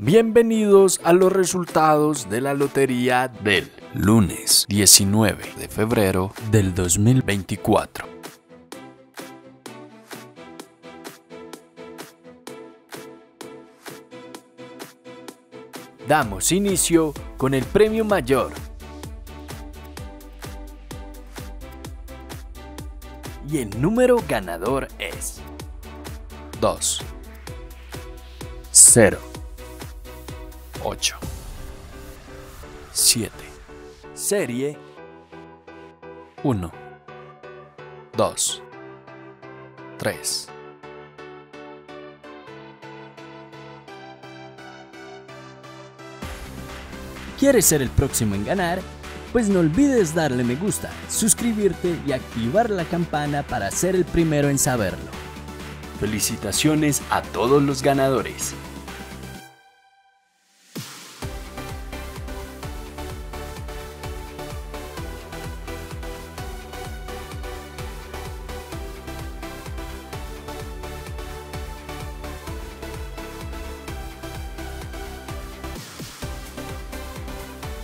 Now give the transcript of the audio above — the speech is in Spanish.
Bienvenidos a los resultados de la lotería del lunes 19 de febrero del 2024. Damos inicio con el premio mayor. Y el número ganador es 2 0 8 7 Serie 1 2 3 ¿Quieres ser el próximo en ganar? Pues no olvides darle me gusta, suscribirte y activar la campana para ser el primero en saberlo. Felicitaciones a todos los ganadores.